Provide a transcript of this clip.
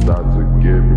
start to give